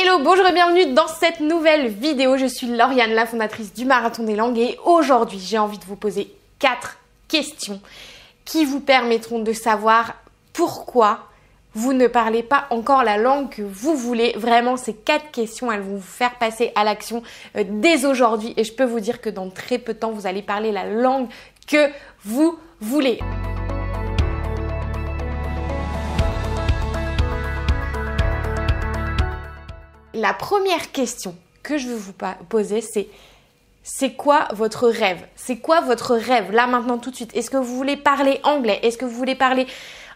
Hello, bonjour et bienvenue dans cette nouvelle vidéo. Je suis Lauriane, la fondatrice du Marathon des Langues et aujourd'hui j'ai envie de vous poser quatre questions qui vous permettront de savoir pourquoi vous ne parlez pas encore la langue que vous voulez. Vraiment, ces quatre questions, elles vont vous faire passer à l'action euh, dès aujourd'hui et je peux vous dire que dans très peu de temps, vous allez parler la langue que vous voulez. La première question que je veux vous poser, c'est c'est quoi votre rêve? C'est quoi votre rêve? Là maintenant tout de suite. Est-ce que vous voulez parler anglais? Est-ce que vous voulez parler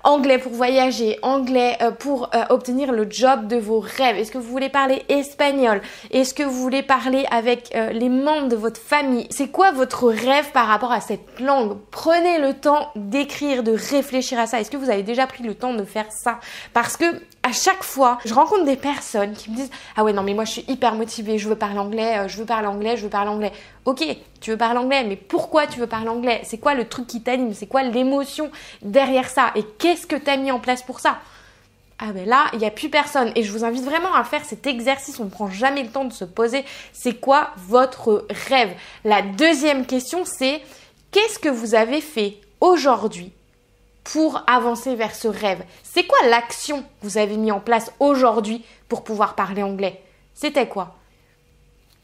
anglais pour voyager, anglais euh, pour euh, obtenir le job de vos rêves? Est-ce que vous voulez parler espagnol? Est-ce que vous voulez parler avec euh, les membres de votre famille? C'est quoi votre rêve par rapport à cette langue? Prenez le temps d'écrire, de réfléchir à ça. Est-ce que vous avez déjà pris le temps de faire ça? Parce que à chaque fois, je rencontre des personnes qui me disent Ah ouais, non, mais moi je suis hyper motivée, je veux parler anglais, je veux parler anglais, je veux parler anglais. Ok, tu veux parler anglais, mais pourquoi tu veux parler anglais? C'est quoi le truc qui t'anime? C'est quoi l'émotion derrière ça? Et qu'est-ce que tu as mis en place pour ça? Ah ben là, il n'y a plus personne. Et je vous invite vraiment à faire cet exercice. On ne prend jamais le temps de se poser. C'est quoi votre rêve? La deuxième question, c'est qu'est-ce que vous avez fait aujourd'hui pour avancer vers ce rêve. C'est quoi l'action que vous avez mis en place aujourd'hui pour pouvoir parler anglais? C'était quoi?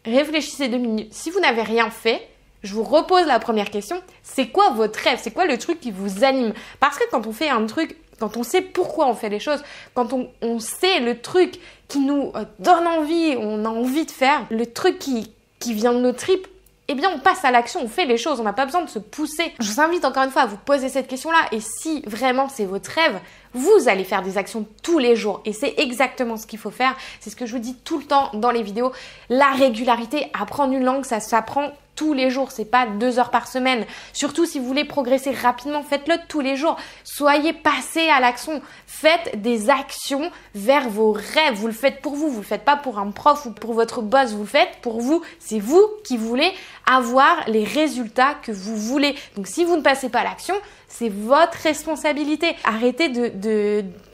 Réfléchissez deux minutes. Si vous n'avez rien fait, je vous repose la première question. C'est quoi votre rêve? C'est quoi le truc qui vous anime? Parce que quand on fait un truc, quand on sait pourquoi on fait les choses, quand on, sait le truc qui nous euh, donne envie, on a envie de faire, le truc qui, qui vient de nos tripes, eh bien on passe à l'action, on fait les choses, on n'a pas besoin de se pousser. Je vous invite encore une fois à vous poser cette question-là et si vraiment c'est votre rêve, vous allez faire des actions tous les jours et c'est exactement ce qu'il faut faire. C'est ce que je vous dis tout le temps dans les vidéos. La régularité, apprendre une langue, ça s'apprend tous les jours, c'est pas deux heures par semaine. Surtout si vous voulez progresser rapidement, faites-le tous les jours. Soyez passé à l'action. Faites des actions vers vos rêves. Vous le faites pour vous, vous le faites pas pour un prof ou pour votre boss, vous le faites pour vous. C'est vous qui voulez avoir les résultats que vous voulez. Donc si vous ne passez pas à l'action, c'est votre responsabilité. Arrêtez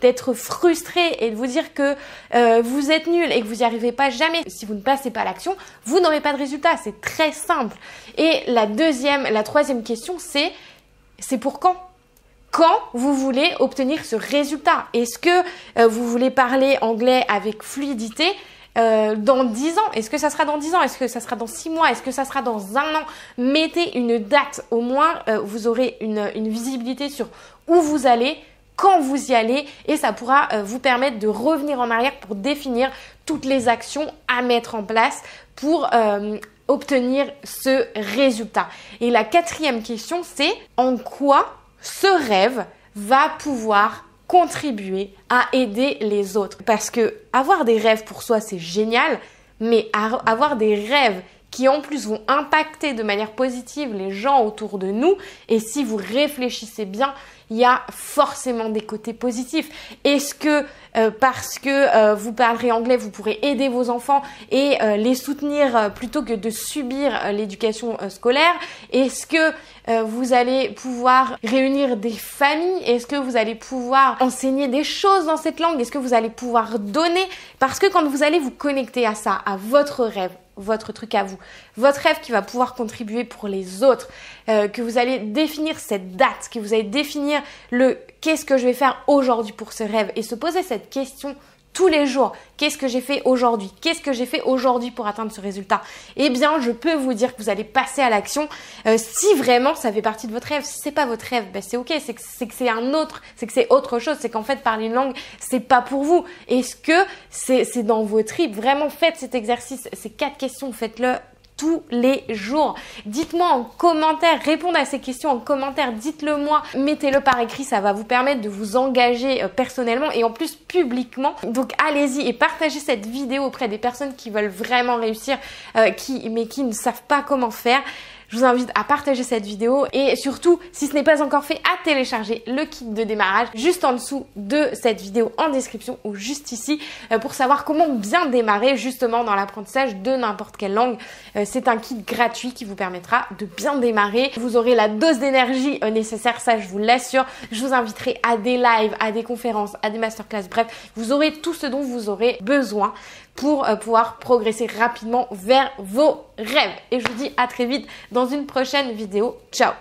d'être frustré et de vous dire que euh, vous êtes nul et que vous n'y arrivez pas jamais. Si vous ne passez pas l'action, vous n'aurez pas de résultat. C'est très simple. Et la deuxième, la troisième question, c'est c'est pour quand? Quand vous voulez obtenir ce résultat? Est-ce que euh, vous voulez parler anglais avec fluidité? Euh, dans 10 ans Est-ce que ça sera dans 10 ans? Est-ce que ça sera dans 6 mois? Est-ce que ça sera dans un an? Mettez une date. Au moins, euh, vous aurez une, visibilité sur où vous allez, quand vous y allez, et ça pourra euh, vous permettre de revenir en arrière pour définir toutes les actions à mettre en place pour obtenir ce résultat. Et la quatrième question, c'est en quoi ce rêve va pouvoir contribuer à aider les autres. Parce que avoir des rêves pour soi, c'est génial, mais avoir des rêves qui en plus vont impacter de manière positive les gens autour de nous, et si vous réfléchissez bien, il y a forcément des côtés positifs. Est-ce que euh, parce que euh, vous parlerez anglais, vous pourrez aider vos enfants et euh, les soutenir plutôt que de subir l'éducation scolaire? Est-ce que vous allez pouvoir réunir des familles? Est-ce que vous allez pouvoir enseigner des choses dans cette langue? Est-ce que vous allez pouvoir donner? Parce que quand vous allez vous connecter à ça, à votre rêve, votre truc à vous, votre rêve qui va pouvoir contribuer pour les autres, euh, que vous allez définir cette date, que vous allez définir le qu'est-ce que je vais faire aujourd'hui pour ce rêve. Et se poser cette question tous les jours. Qu'est-ce que j'ai fait aujourd'hui? Qu'est-ce que j'ai fait aujourd'hui pour atteindre ce résultat? Eh bien, je peux vous dire que vous allez passer à l'action euh, si vraiment ça fait partie de votre rêve. Si c'est pas votre rêve, ben c'est ok. C'est que c'est un autre, c'est que c'est autre chose. C'est qu'en fait parler une langue, c'est pas pour vous. Est-ce que c'est dans vos tripes? Vraiment, faites cet exercice. Ces quatre questions, faites-le tous les jours. Dites-moi en commentaire, répondez à ces questions en commentaire, dites-le moi, mettez-le par écrit, ça va vous permettre de vous engager euh, personnellement et en plus publiquement. Donc allez-y et partagez cette vidéo auprès des personnes qui veulent vraiment réussir, euh, qui, mais qui ne savent pas comment faire. Je vous invite à partager cette vidéo et surtout, si ce n'est pas encore fait, à télécharger le kit de démarrage juste en dessous de cette vidéo en description ou juste ici euh, pour savoir comment bien démarrer justement dans l'apprentissage de n'importe quelle langue. Euh, c'est un kit gratuit qui vous permettra de bien démarrer. Vous aurez la dose d'énergie euh, nécessaire, ça je vous l'assure. Je vous inviterai à des lives, à des conférences, à des masterclass, bref, vous aurez tout ce dont vous aurez besoin pour pouvoir progresser rapidement vers vos rêves. Et je vous dis à très vite dans une prochaine vidéo. Ciao